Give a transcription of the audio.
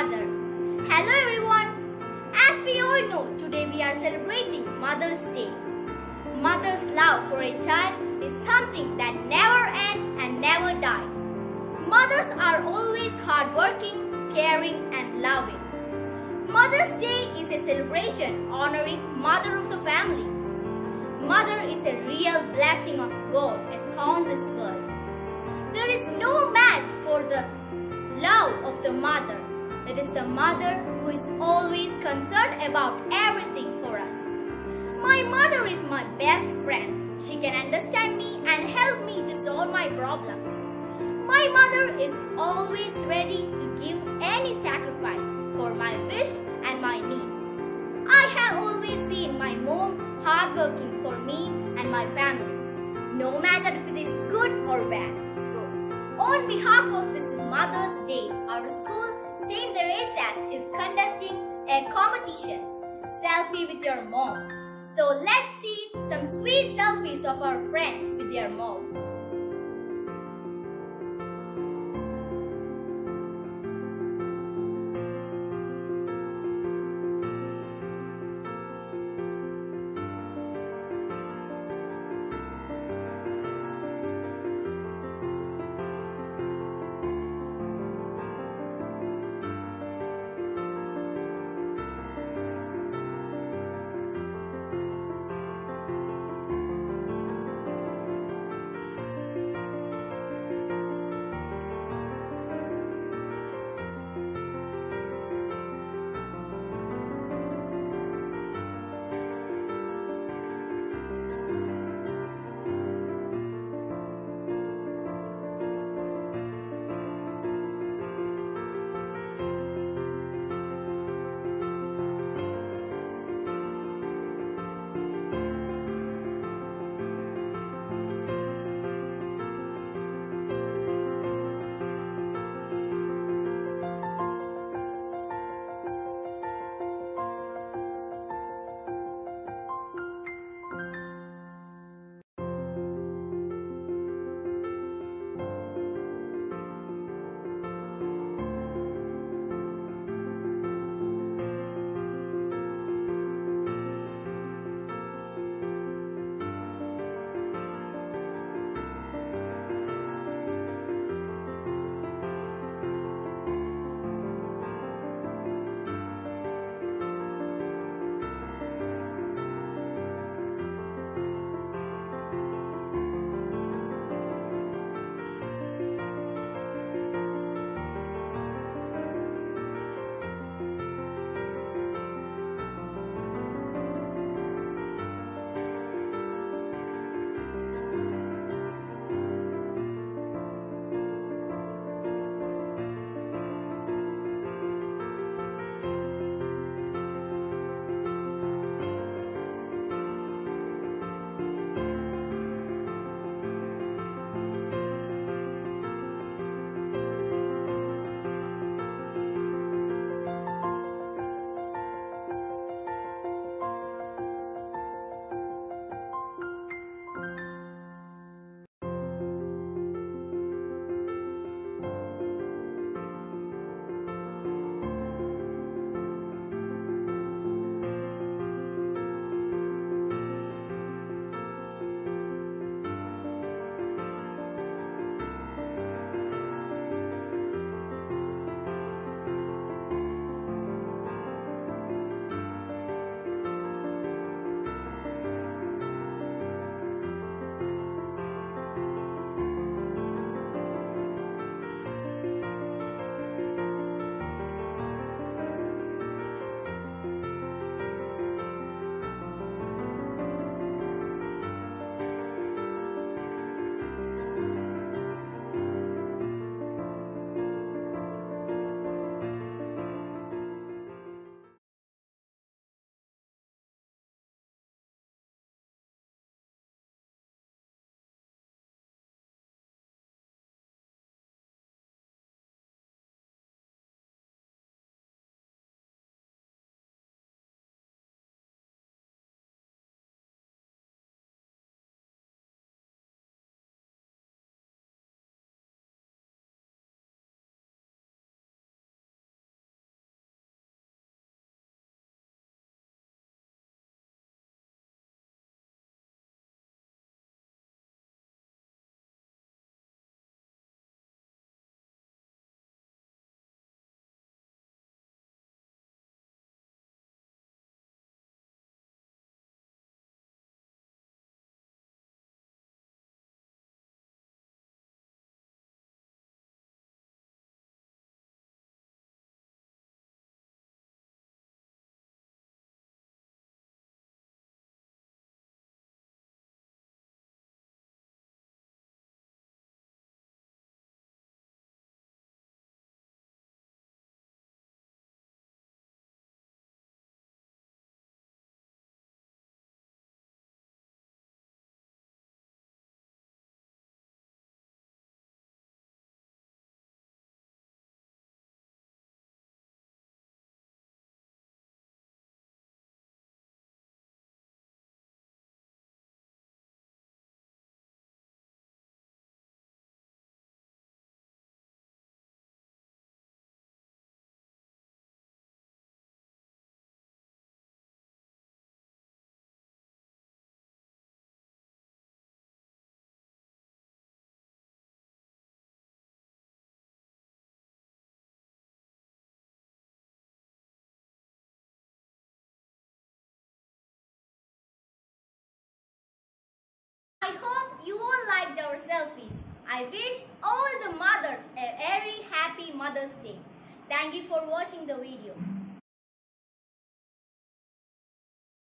mother. Hello everyone. As we all know, today we are celebrating Mother's Day. Mother's love for a child is something that never ends and never dies. Mothers are always hardworking, caring and loving. Mother's Day is a celebration honoring mother of the family. Mother is a real blessing of God upon this world. There is no match for the love of the mother. It is the mother who is always concerned about everything for us. My mother is my best friend. She can understand me and help me to solve my problems. My mother is always ready to give any sacrifice for my wish and my needs. I have always seen my mom hardworking for me and my family, no matter if it is good or bad. On behalf of this Mother's Day, our school, St. Teresa's, is conducting a competition, Selfie with your mom. So let's see some sweet selfies of our friends with their mom. I wish all the mothers a very happy Mother's Day. Thank you for watching the video.